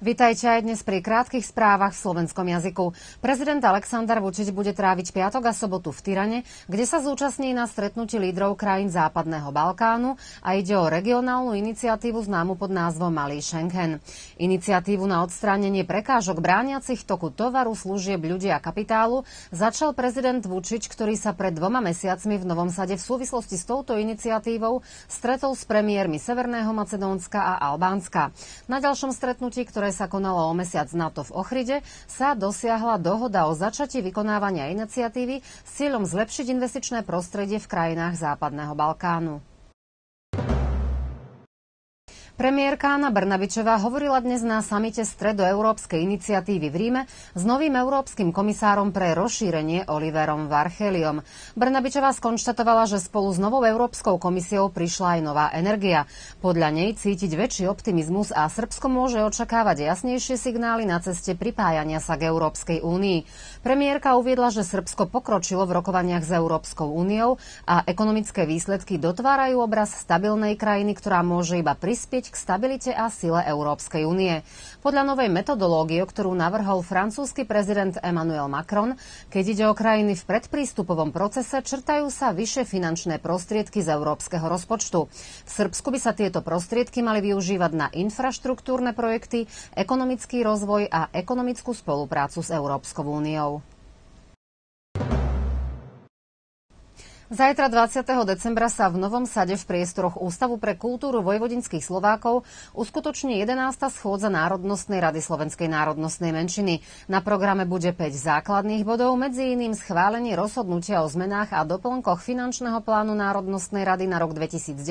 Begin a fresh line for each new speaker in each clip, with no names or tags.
Vitajte aj dnes pri krátkých správach v slovenskom jazyku. Prezident Aleksandar Vučić bude tráviť piatok a sobotu v Tyrane, kde sa zúčastní na stretnutí lídrov krajín Západného Balkánu a ide o regionálnu iniciatívu známu pod názvom Malý Schengen. Iniciatívu na odstránenie prekážok brániacich toku tovaru, služieb, ľudí a kapitálu začal prezident Vučić, ktorý sa pred dvoma mesiacmi v Novom Sade v súvislosti s touto iniciatívou stretol s premiérmi Severného Macedónska a Albánska. Na ďalšom stretnutí, ktoré ktoré sa konalo o mesiac na to v Ochride, sa dosiahla dohoda o začatí vykonávania iniciatívy s cieľom zlepšiť investičné prostredie v krajinách Západného Balkánu. Premiérka Anna Brnabičová hovorila dnes na samite Stredoeurópskej iniciatívy v Ríme s novým európskym komisárom pre rozšírenie Oliverom Varcheliom. Brnabičová skonštatovala, že spolu s novou Európskou komisiou prišla aj nová energia. Podľa nej cítiť väčší optimizmus a Srbsko môže očakávať jasnejšie signály na ceste pripájania sa k Európskej únii. Premiérka uviedla, že Srbsko pokročilo v rokovaniach s Európskou úniou a ekonomické výsledky dotvárajú obraz stabilnej krajiny, ktorá môže iba prispieť k stabilite a sile Európskej únie. Podľa novej metodológie, ktorú navrhol francúzsky prezident Emmanuel Macron, keď ide o krajiny v predprístupovom procese, črtajú sa vyššie finančné prostriedky z európskeho rozpočtu. V Srbsku by sa tieto prostriedky mali využívať na infraštruktúrne projekty, ekonomický rozvoj a ekonomickú spoluprácu s Európskou úniou. Zajtra 20. decembra sa v Novom Sade v priestoroch Ústavu pre kultúru vojvodinských Slovákov uskutoční 11. schôdza Národnostnej rady Slovenskej národnostnej menšiny. Na programe bude 5 základných bodov, medzi iným schválenie rozhodnutia o zmenách a doplnkoch finančného plánu Národnostnej rady na rok 2019,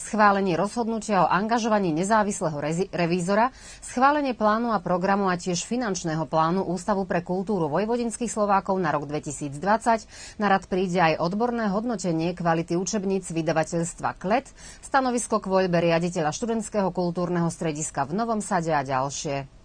schválenie rozhodnutia o angažovaní nezávislého revízora, schválenie plánu a programu a tiež finančného plánu Ústavu pre kultúru vojvodinských Slovákov na rok 2020. Na rad príde aj odbor odborné hodnotenie kvality učebníc vydavateľstva KLET, stanovisko k voľbe riaditeľa študentského kultúrneho strediska v Novom Sade a ďalšie.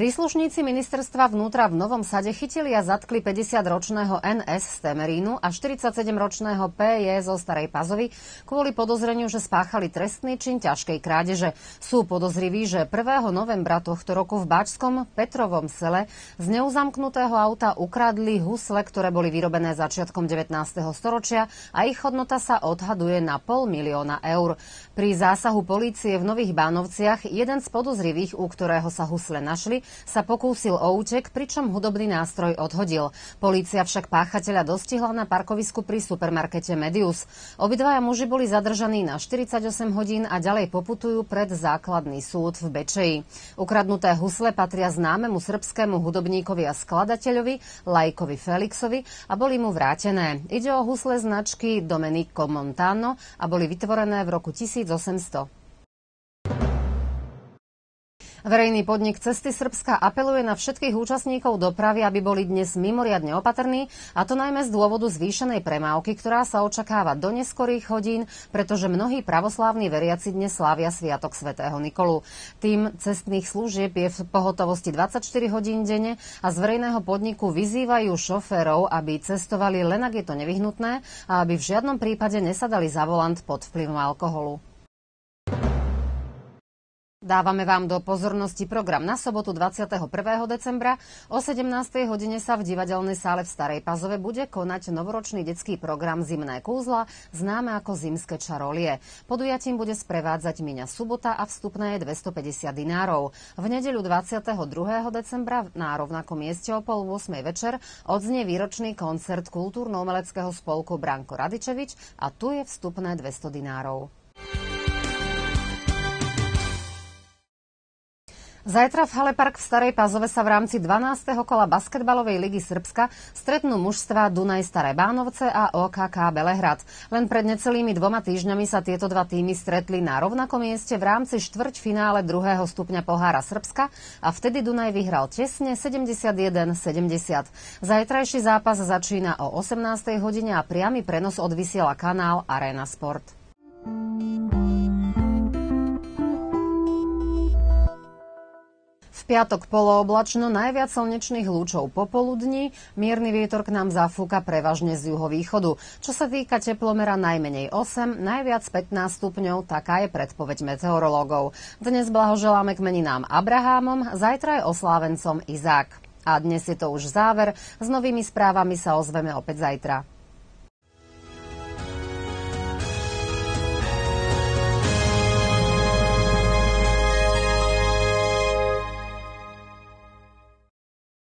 Príslušníci ministerstva vnútra v Novom Sade chytili a zatkli 50-ročného NS z Temerínu a 47-ročného PJ zo Starej Pazovy kvôli podozreniu, že spáchali trestný čin ťažkej krádeže. Sú podozriví, že 1. novembra tohto roku v Báčskom Petrovom sele z neuzamknutého auta ukradli husle, ktoré boli vyrobené začiatkom 19. storočia a ich hodnota sa odhaduje na pol milióna eur. Pri zásahu polície v Nových Bánovciach jeden z podozrivých, u ktorého sa husle našli, sa pokúsil o útek, pričom hudobný nástroj odhodil. Polícia však páchateľa dostihla na parkovisku pri supermarkete Medius. Obidvaja muži boli zadržaní na 48 hodín a ďalej poputujú pred základný súd v Bečeji. Ukradnuté husle patria známemu srbskému hudobníkovi a skladateľovi Lajkovi Felixovi a boli mu vrátené. Ide o husle značky Domenico Montano a boli vytvorené v roku 1800. Verejný podnik Cesty Srbska apeluje na všetkých účastníkov dopravy, aby boli dnes mimoriadne opatrní, a to najmä z dôvodu zvýšenej premávky, ktorá sa očakáva do neskorých hodín, pretože mnohí pravoslávni veriaci dnes slávia Sviatok svätého Nikolu. Tým cestných služieb je v pohotovosti 24 hodín denne a z verejného podniku vyzývajú šoférov, aby cestovali len ak je to nevyhnutné a aby v žiadnom prípade nesadali za volant pod vplyvom alkoholu. Dávame vám do pozornosti program na sobotu 21. decembra. O 17. hodine sa v divadelnej sále v Starej Pazove bude konať novoročný detský program Zimné kúzla, známe ako Zimské čarolie. Podujatím bude sprevádzať Miňa Subota a vstupné je 250 dinárov. V nedeľu 22. decembra na rovnakom mieste o pol 8. večer odznie výročný koncert kultúrno-umeleckého spolku Branko Radičevič a tu je vstupné 200 dinárov. Zajtra v Hale Park v Starej Pazove sa v rámci 12. kola basketbalovej ligy Srbska stretnú mužstva Dunaj Staré Bánovce a OKK Belehrad. Len pred necelými dvoma týždňami sa tieto dva týmy stretli na rovnakom mieste v rámci štvrť finále druhého stupňa pohára Srbska a vtedy Dunaj vyhral tesne 71-70. Zajtrajší zápas začína o 18. hodine a priamy prenos odvysiela kanál Arena Sport. Piatok polooblačno, najviac slnečných lúčov popoludní, mierny vietor k nám zafúka prevažne z juhovýchodu. Čo sa týka teplomera najmenej 8, najviac 15 stupňov, taká je predpoveď meteorológov. Dnes blahoželáme k meninám Abrahámom, zajtra je oslávencom Izák. A dnes je to už záver. S novými správami sa ozveme opäť zajtra.